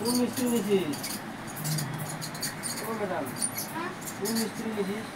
কোন মিস্ত্রি নিছিস ও ম্যাডাম কোন মিস্ত্রি নিছিস